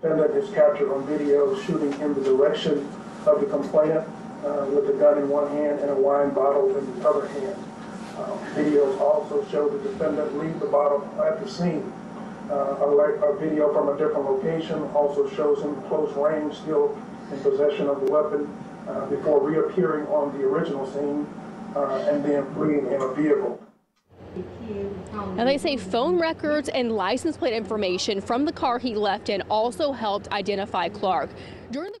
Defendant is captured on video shooting in the direction of the complainant uh, with a gun in one hand and a wine bottle in the other hand. Uh, Videos also show the defendant leave the bottle at the scene. Uh, A a video from a different location also shows him close range, still in possession of the weapon, uh, before reappearing on the original scene uh, and then fleeing in a vehicle. Now, they say phone records and license plate information from the car he left in also helped identify Clark. During the